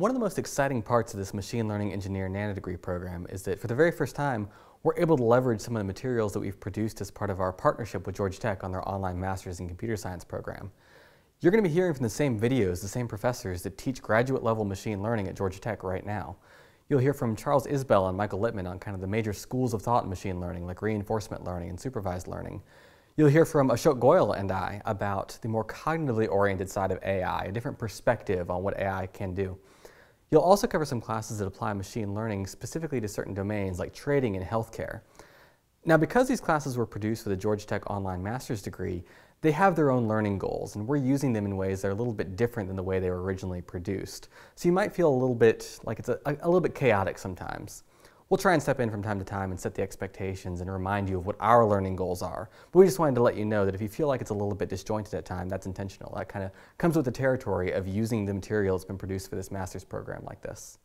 One of the most exciting parts of this machine learning engineer nanodegree program is that for the very first time, we're able to leverage some of the materials that we've produced as part of our partnership with Georgia Tech on their online Masters in Computer Science program. You're going to be hearing from the same videos, the same professors that teach graduate level machine learning at Georgia Tech right now. You'll hear from Charles Isbell and Michael Littman on kind of the major schools of thought in machine learning, like reinforcement learning and supervised learning. You'll hear from Ashok Goel and I about the more cognitively oriented side of AI, a different perspective on what AI can do. You'll also cover some classes that apply machine learning specifically to certain domains like trading and healthcare. Now, because these classes were produced with a Georgia Tech online master's degree, they have their own learning goals, and we're using them in ways that are a little bit different than the way they were originally produced. So you might feel a little bit like it's a, a, a little bit chaotic sometimes. We'll try and step in from time to time and set the expectations and remind you of what our learning goals are. But we just wanted to let you know that if you feel like it's a little bit disjointed at time, that's intentional. That kind of comes with the territory of using the material that's been produced for this master's program like this.